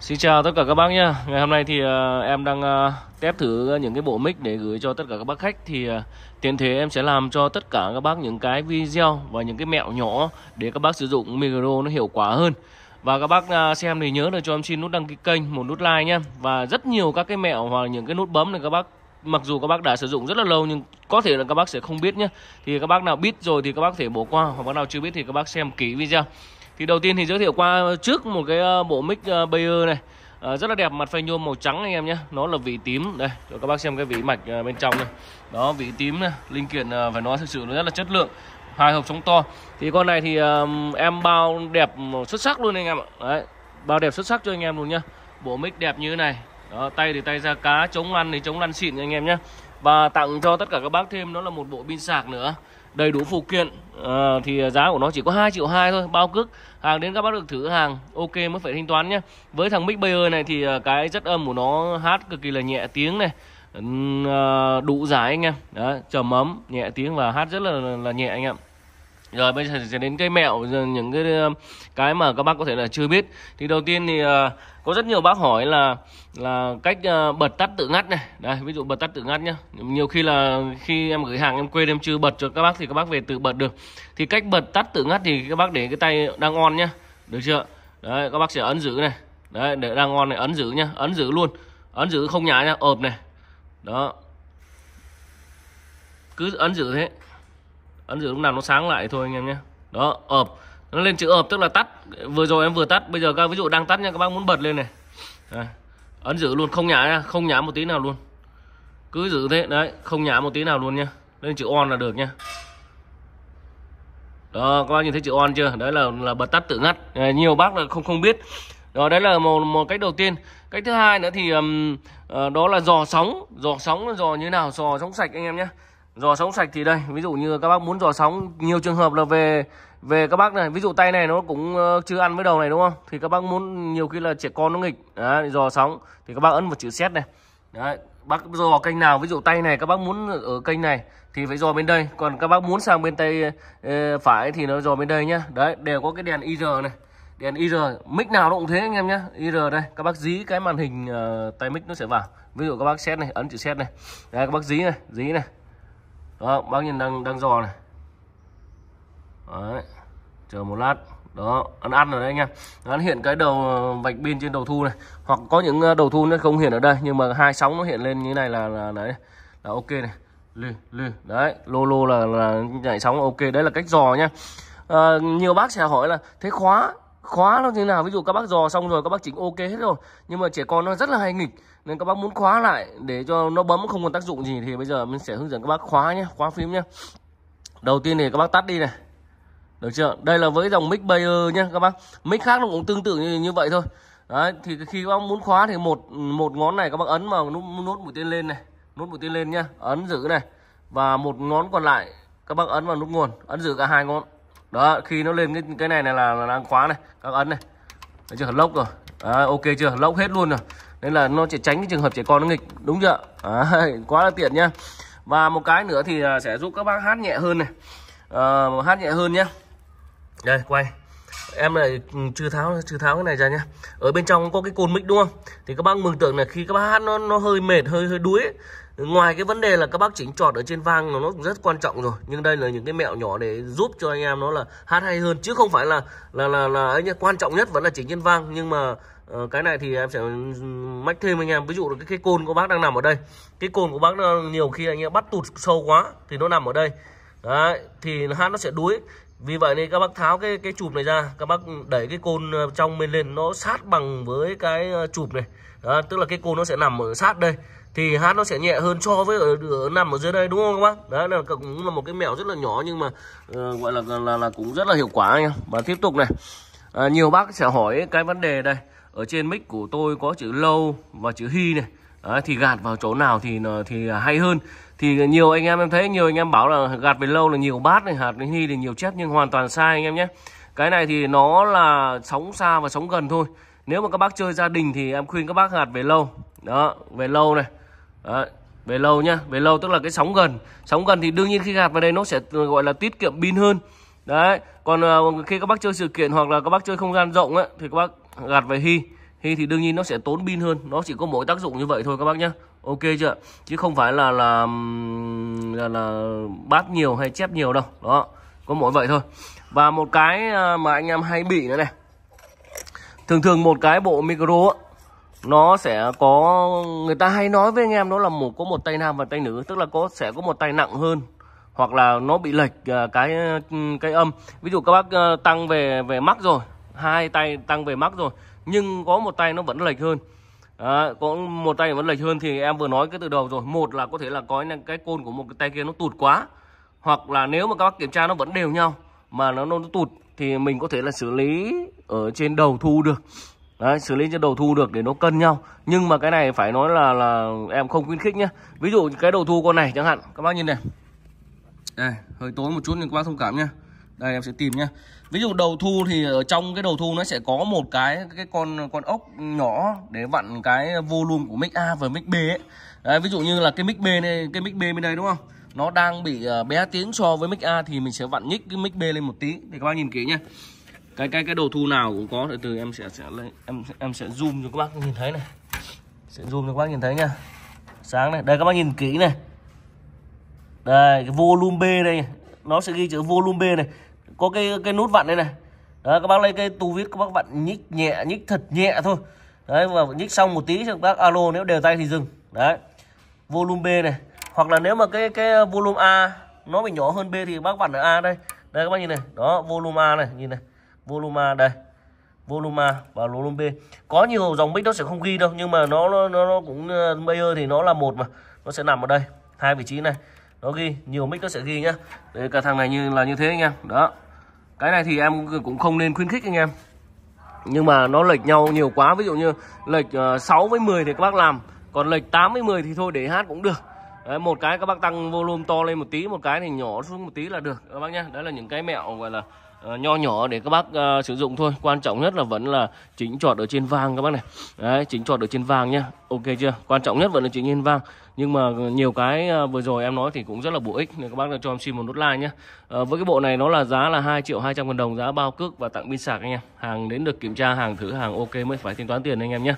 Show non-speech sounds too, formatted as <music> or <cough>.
Xin chào tất cả các bác nhé Ngày hôm nay thì uh, em đang uh, test thử những cái bộ mic để gửi cho tất cả các bác khách. Thì ờ, uh, tiện thế em sẽ làm cho tất cả các bác những cái video và những cái mẹo nhỏ Để các bác sử dụng micro nó hiệu quả hơn. Và các bác uh, xem thì nhớ là cho em xin nút đăng ký kênh, một nút like nhé Và rất nhiều các cái mẹo hoặc những cái nút bấm này các bác Mặc dù các bác đã sử dụng rất là lâu nhưng có thể là các bác sẽ không biết nhé Thì các bác nào biết rồi thì các bác thể bỏ qua Hoặc bác nào chưa biết thì các bác xem kỹ video thì đầu tiên thì giới thiệu qua trước một cái ờ, bộ mic ờ, Bayer này. À, rất là đẹp mặt phay nhôm màu trắng anh em nhé. Nó là vị tím. Đây cho các bác xem cái vỉ mạch bên trong này đó vị tím này linh kiện phải nói thực sự nó rất là chất lượng. Hai hộp chống to. Thì con này thì um, em bao đẹp xuất sắc luôn anh em ạ. Đấy bao đẹp xuất sắc cho anh em luôn nhá. Bộ mic đẹp như thế này. Đó tay thì tay ra cá chống lăn thì chống lăn xịn anh em nhé và tặng cho tất cả các bác thêm đó là một bộ pin sạc nữa đầy đủ phụ kiện à, thì giá của nó chỉ có 2 triệu 2 thôi bao cước hàng đến các bác được thử hàng ok mới phải thanh toán nhé. Với thằng mic Bayer này thì ờ, cái chất âm của nó hát cực kỳ là nhẹ tiếng này ờ, đủ dài anh em. Đó trầm ấm nhẹ tiếng và hát rất là là nhẹ anh em rồi bây giờ sẽ đến cái mẹo những cái ờ, cái mà các bác có thể là chưa biết. Thì đầu tiên thì uh, có rất nhiều bác hỏi là là cách uh, bật tắt tự ngắt này. Đây ví dụ bật tắt tự ngắt nhá. Nhiều khi là khi em gửi hàng em quên em chưa bật cho các bác thì các bác về tự bật được. Thì cách bật tắt tự ngắt thì các bác để cái tay đang on nhá. Được chưa? Đấy các bác sẽ ấn giữ này. Đấy để đang on này ấn giữ nhá. Ấn giữ luôn. Ấn giữ không nhả nhá. Ộp này. Đó. Cứ ấn giữ thế ấn giữ lúc nào nó sáng lại thôi anh em nhé. Đó ợp nó lên chữ ợp tức là tắt. Vừa rồi em vừa tắt bây giờ các ví dụ đang tắt nha các bác muốn bật lên này. Đây. ấn giữ luôn không nhả nha không nhả một tí nào luôn. Cứ giữ thế đấy không nhả một tí nào luôn nha lên chữ on là được nha đó các bác nhìn thấy chữ on chưa? Đấy là là bật tắt tự ngắt. À, nhiều bác là không không biết. Đó đấy là một một cách đầu tiên. Cách thứ hai nữa thì um, uh, đó là dò sóng. Dò sóng dò như nào? Dò sóng sạch anh em nhé Giò sóng sạch thì đây, ví dụ như các bác muốn giò sóng nhiều trường hợp là về về các bác này, ví dụ tay này nó cũng ờ, chưa ăn với đầu này đúng không? Thì các bác muốn nhiều khi là trẻ con nó nghịch, đấy, giò sóng thì các bác ấn vào chữ xét này. Đấy, bác dò kênh nào, ví dụ tay này các bác muốn ở kênh này thì phải dò bên đây, còn các bác muốn sang bên tay ờ, phải thì nó dò bên đây nhá. Đấy, đều có cái đèn IR này. Đèn IR, mic nào nó cũng thế anh em nhá. IR đây, các bác dí cái màn hình uh, tay mic nó sẽ vào. Ví dụ các bác xét này, ấn chữ xét này. Đấy các bác dí này, dí này đó bác nhìn đang đang giò này. Đấy chờ một lát. Đó ăn ăn rồi đấy anh em nó hiện cái đầu ờ, vạch pin trên đầu thu này. Hoặc có những ờ, đầu thu nó không hiện ở đây nhưng mà hai sóng nó hiện lên như này là là đấy là ok này. Lư lư đấy lô lô là là nhảy sóng ok. Đấy là cách dò nhá à, ờ, nhiều bác sẽ hỏi là thế khóa khóa nó như nào? Ví dụ các bác dò xong rồi các bác chỉnh ok hết rồi. Nhưng mà trẻ con nó rất là hay nghịch nên các bác muốn khóa lại để cho nó bấm không còn tác dụng gì thì bây giờ mình sẽ hướng dẫn các bác khóa nhé khóa phím nhé. Đầu tiên thì các bác tắt đi này. Được chưa? Đây là với dòng mic Bayer nhé các bác. Mic khác nó cũng tương tự như, như vậy thôi. Đấy thì khi các bác muốn khóa thì một một ngón này các bác ấn vào nút nút mũi tên lên này nút mũi tên lên nhá ấn giữ này. Và một ngón còn lại các bác ấn vào nút nguồn ấn giữ cả hai ngón. Đó khi nó lên cái cái này này là, là đang khóa này các ấn này. Được chưa? Lốc rồi. À, ok chưa? Lốc hết luôn rồi nên là nó chỉ tránh cái trường hợp trẻ con nó nghịch đúng chưa? À, <laughs> quá là tiện nhá. Và một cái nữa thì à, sẽ giúp các bác hát nhẹ hơn này. À, hát nhẹ hơn nhá. Đây quay. Em này ừ, chưa tháo chưa tháo cái này ra nhá. Ở bên trong có cái cồn mic đúng không? Thì các bác mừng tượng là khi các bác hát nó nó hơi mệt hơi hơi đuối ấy. ngoài cái vấn đề là các bác chỉnh trọt ở trên vang nó cũng rất quan trọng rồi. Nhưng đây là những cái mẹo nhỏ để giúp cho anh em nó là hát hay hơn. Chứ không phải là là là là ấy nhá quan trọng nhất vẫn là chỉnh trên vang. Nhưng mà Ờ, cái này thì em sẽ mách thêm anh em. Ví dụ là cái, cái côn của bác đang nằm ở đây. Cái côn của bác nhiều khi anh em bắt tụt sâu quá thì nó nằm ở đây. Đấy thì hát nó sẽ đuối. Vì vậy nên các bác tháo cái cái chụp này ra. Các bác đẩy cái côn ờ, trong bên lên nó sát bằng với cái ờ, chụp này. Đó, tức là cái côn nó sẽ nằm ở sát đây. Thì hát nó sẽ nhẹ hơn so với ở, ở nằm ở dưới đây đúng không các bác? Đấy là cũng là một cái mẹo rất là nhỏ nhưng mà uh, gọi là, là là cũng rất là hiệu quả nha và tiếp tục này. À, nhiều bác sẽ hỏi cái vấn đề đây ở trên mic của tôi có chữ lâu và chữ hi này. Đấy, thì gạt vào chỗ nào thì thì hay hơn. Thì nhiều anh em em thấy nhiều anh em bảo là gạt về lâu là nhiều bát này hạt đến hi thì nhiều chép nhưng hoàn toàn sai anh em nhé. Cái này thì nó là sóng xa và sóng gần thôi. Nếu mà các bác chơi gia đình thì em khuyên các bác gạt về lâu. Đó về lâu này. Đó, về lâu nhá. Về lâu tức là cái sóng gần. Sóng gần thì đương nhiên khi gạt vào đây nó sẽ gọi là tiết kiệm pin hơn. Đấy còn ờ, khi các bác chơi sự kiện hoặc là các bác chơi không gian rộng ấy, thì các bác gạt về hy. Hi thì đương nhiên nó sẽ tốn pin hơn nó chỉ có mỗi tác dụng như vậy thôi các bác nhá. Ok chưa? Chứ không phải là là là, là bát nhiều hay chép nhiều đâu. Đó có mỗi vậy thôi. Và một cái à, mà anh em hay bị nữa này. Thường thường một cái bộ micro nó sẽ có người ta hay nói với anh em đó là một có một tay nam và tay nữ. Tức là có sẽ có một tay nặng hơn hoặc là nó bị lệch à, cái cái âm. Ví dụ các bác à, tăng về về mắc rồi hai tay tăng về mắc rồi nhưng có một tay nó vẫn lệch hơn. À, có một tay vẫn lệch hơn thì em vừa nói cái từ đầu rồi. Một là có thể là có cái côn của một cái tay kia nó tụt quá hoặc là nếu mà các bác kiểm tra nó vẫn đều nhau mà nó nó tụt thì mình có thể là xử lý ở trên đầu thu được. Đấy, xử lý trên đầu thu được để nó cân nhau. Nhưng mà cái này phải nói là là em không khuyến khích nhé ví dụ cái đầu thu con này chẳng hạn các bác nhìn này. Đây hơi tối một chút nhưng các bác thông cảm nhé đây em sẽ tìm nhá. Ví dụ đầu thu thì ở trong cái đầu thu nó sẽ có một cái cái con con ốc nhỏ để vặn cái volume của mic A và mic B ấy. Đấy, ví dụ như là cái mic B này cái mic B bên đây đúng không? Nó đang bị ờ, bé tiếng so với mic A thì mình sẽ vặn nhích cái mic B lên một tí để các bác nhìn kỹ nhá. Cái cái cái đầu thu nào cũng có từ từ em sẽ sẽ lấy em em sẽ zoom cho các bác nhìn thấy này. Sẽ zoom cho các bác nhìn thấy nha sáng này đây các bác nhìn kỹ này. Đây cái volume B đây nó sẽ ghi chữ volume B này. Có cái cái nút vặn đây này. Đó các bác lấy cái tu vít các bác vặn nhích nhẹ, nhích thật nhẹ thôi. Đấy, và nhích xong một tí cho các bác alo, nếu đều tay thì dừng. Đấy, volume B này. Hoặc là nếu mà cái cái volume A nó bị nhỏ hơn B thì bác vặn ở A đây. Đây, các bác nhìn này. Đó, volume A này, nhìn này. Volume A đây. Volume A và volume B. Có nhiều dòng mic nó sẽ không ghi đâu, nhưng mà nó nó nó cũng ờ, Bayer giờ thì nó là một mà. Nó sẽ nằm ở đây, hai vị trí này nó ghi nhiều mic nó sẽ ghi nhá. Đấy, cả thằng này như là như thế anh em. Đó. Cái này thì em cũng không nên khuyến khích anh em. Nhưng mà nó lệch nhau nhiều quá. Ví dụ như lệch ờ, 6 với 10 thì các bác làm. Còn lệch 8 với 10 thì thôi để hát cũng được. Đấy, một cái các bác tăng volume to lên một tí một cái thì nhỏ xuống một tí là được. Các bác nhá đấy là những cái mẹo gọi là uh, Ờ, nho nhỏ để các bác uh, sử dụng thôi. Quan trọng nhất là vẫn là chỉnh chọt ở trên vang các bác này. Đấy chỉnh chọt ở trên vang nhá. Ok chưa? Quan trọng nhất vẫn là chỉnh trên vang. Nhưng mà nhiều cái uh, vừa rồi em nói thì cũng rất là bổ ích nên các bác cho em xin một nút like nhé uh, với cái bộ này nó là giá là 2 triệu 200 ngàn đồng giá bao cước và tặng pin sạc anh em. Hàng đến được kiểm tra hàng thử hàng ok mới phải thanh toán tiền anh em nhé